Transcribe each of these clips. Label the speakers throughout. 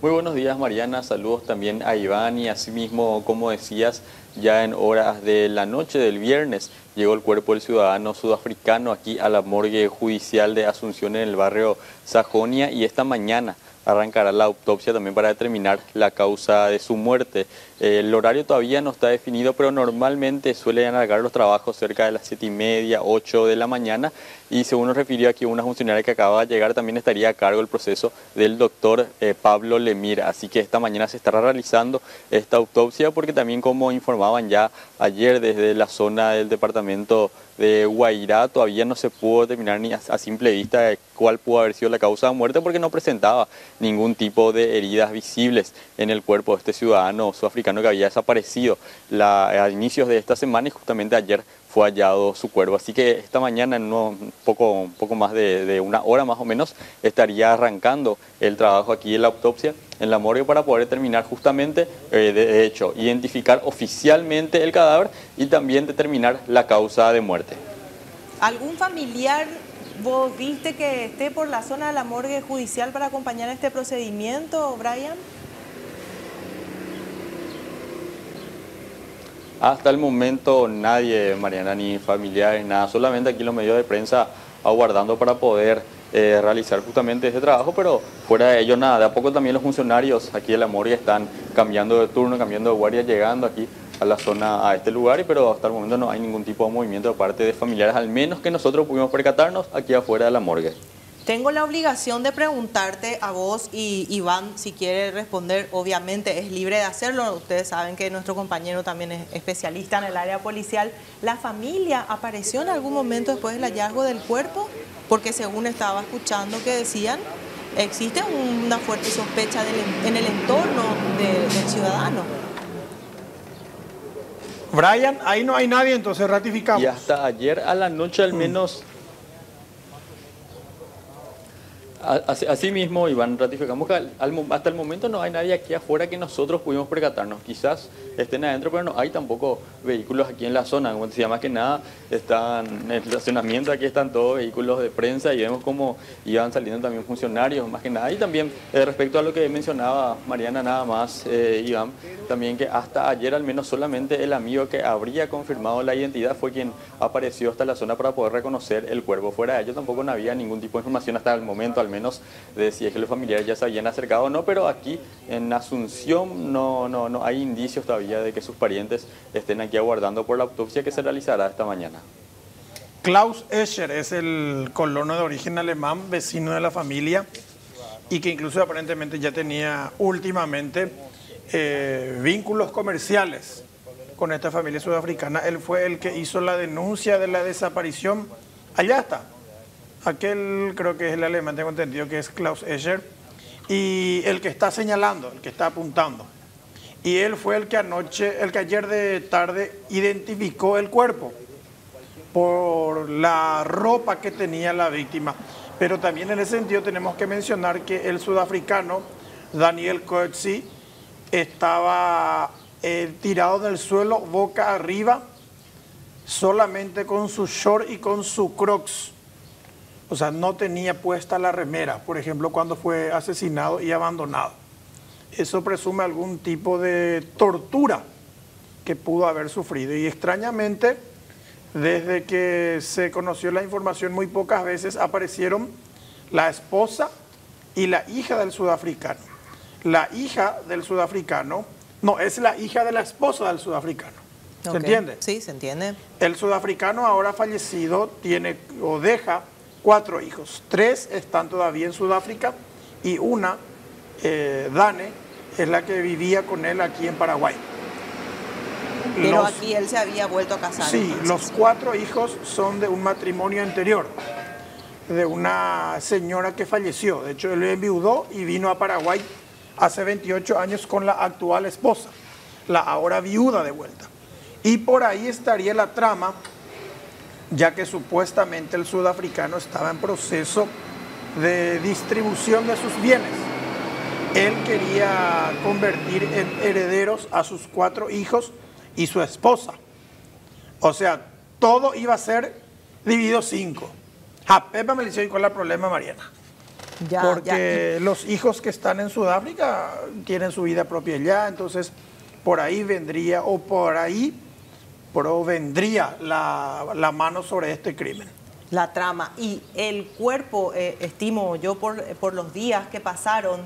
Speaker 1: Muy buenos días Mariana, saludos también a Iván y asimismo, como decías, ya en horas de la noche del viernes llegó el cuerpo del ciudadano sudafricano aquí a la morgue judicial de Asunción en el barrio Sajonia y esta mañana arrancará la autopsia también para determinar la causa de su muerte. El horario todavía no está definido, pero normalmente suelen alargar los trabajos cerca de las siete y media, 8 de la mañana. Y según nos refirió aquí una funcionaria que acaba de llegar, también estaría a cargo el proceso del doctor eh, Pablo Lemir. Así que esta mañana se estará realizando esta autopsia porque también como informaban ya ayer desde la zona del departamento de Guairá todavía no se pudo determinar ni a, simple vista cuál pudo haber sido la causa de muerte porque no presentaba ningún tipo de heridas visibles en el cuerpo de este ciudadano sudafricano que había desaparecido. A inicios de esta semana y justamente ayer fue hallado su cuerpo. Así que esta mañana, en un poco, poco más de, una hora más o menos, estaría arrancando el trabajo aquí en la autopsia, en la morgue, para poder determinar justamente, eh, de hecho, identificar oficialmente el cadáver y también determinar la causa de muerte.
Speaker 2: ¿Algún familiar vos viste que esté por la zona de la morgue judicial para acompañar este procedimiento, Brian?
Speaker 1: Hasta el momento nadie, Mariana, ni familiares, nada, solamente aquí los medios de prensa aguardando para poder eh, realizar justamente este trabajo, pero fuera de ello nada, de a poco también los funcionarios aquí de la Moria están cambiando de turno, cambiando de guardia, llegando aquí a la zona, a este lugar, pero hasta el momento no hay ningún tipo de movimiento de parte de familiares, al menos que nosotros pudimos percatarnos aquí afuera de la morgue.
Speaker 2: Tengo la obligación de preguntarte a vos y Iván, si quiere responder, obviamente es libre de hacerlo. Ustedes saben que nuestro compañero también es especialista en el área policial. ¿La familia apareció en algún momento después del hallazgo del cuerpo? Porque según estaba escuchando que decían, existe una fuerte sospecha en el entorno del ciudadano.
Speaker 3: Brian, ahí no hay nadie, entonces ratificamos.
Speaker 1: Y hasta ayer a la noche al menos... Así mismo, Iván, ratificamos que hasta el momento no hay nadie aquí afuera que nosotros pudimos percatarnos. Quizás estén adentro, pero no hay tampoco vehículos aquí en la zona. Como decía, más que nada, están en el estacionamiento, aquí están todos vehículos de prensa y vemos cómo iban saliendo también funcionarios, más que nada. Y también eh, respecto a lo que mencionaba Mariana, nada más, eh, Iván, también que hasta ayer al menos solamente el amigo que habría confirmado la identidad fue quien apareció hasta la zona para poder reconocer el cuerpo. Fuera de ello tampoco no había ningún tipo de información hasta el momento, al menos de si es que los familiares ya se habían acercado o no, pero aquí en Asunción no, no, no hay indicios todavía de que sus parientes estén aquí aguardando por la autopsia que se realizará esta mañana.
Speaker 3: Klaus Escher es el colono de origen alemán, vecino de la familia, y que incluso aparentemente ya tenía últimamente eh, vínculos comerciales con esta familia sudafricana. Él fue el que hizo la denuncia de la desaparición. Allá está, aquel creo que es el alemán, tengo entendido que es Klaus Escher, y el que está señalando, el que está apuntando. Y él fue el que anoche, el que ayer de tarde identificó el cuerpo por la ropa que tenía la víctima. Pero también en ese sentido tenemos que mencionar que el sudafricano Daniel Coetzee estaba eh, tirado del suelo boca arriba, solamente con su short y con su crocs o sea, no tenía puesta la remera, por ejemplo, cuando fue asesinado y abandonado. Eso presume algún tipo de tortura que pudo haber sufrido. Y extrañamente, desde que se conoció la información, muy pocas veces aparecieron la esposa y la hija del sudafricano. La hija del sudafricano, no, es la hija de la esposa del sudafricano. ¿Se entiende?
Speaker 2: Sí, se entiende.
Speaker 3: El sudafricano ahora fallecido tiene o deja cuatro hijos. Tres están todavía en Sudáfrica y una, eh, Dane, es la que vivía con él aquí en Paraguay.
Speaker 2: Pero aquí él se había vuelto a casar.
Speaker 3: Sí, los cuatro hijos son de un matrimonio anterior, de una señora que falleció. De hecho, él enviudó y vino a Paraguay hace 28 años con la actual esposa, la ahora viuda de vuelta. Y por ahí estaría la trama ya que supuestamente el sudafricano estaba en proceso de distribución de sus bienes. Él quería convertir en herederos a sus cuatro hijos y su esposa. O sea, todo iba a ser dividido cinco. A Pepa me le dice cuál es el problema, Mariana. porque los hijos que están en Sudáfrica tienen su vida propia allá, entonces por ahí vendría o por ahí provendría la, la mano sobre este crimen.
Speaker 2: La trama. Y el cuerpo, eh, estimo yo por, por, los días que pasaron,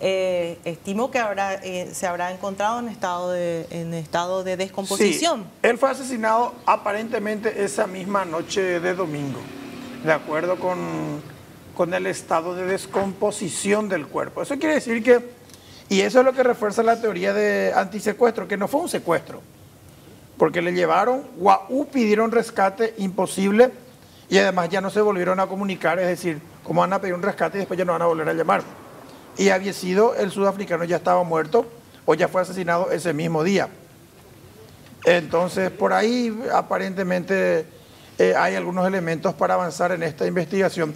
Speaker 2: eh, estimo que habrá, eh, se habrá encontrado en estado de, en estado de descomposición.
Speaker 3: él fue asesinado aparentemente esa misma noche de domingo, de acuerdo con, con el estado de descomposición del cuerpo. Eso quiere decir que, y eso es lo que refuerza la teoría de antisecuestro, que no fue un secuestro, porque le llevaron, Guau pidieron rescate imposible y además ya no se volvieron a comunicar, es decir, como van a pedir un rescate y después ya no van a volver a llamar. Y había sido el sudafricano ya estaba muerto o ya fue asesinado ese mismo día. Entonces, por ahí aparentemente eh, hay algunos elementos para avanzar en esta investigación.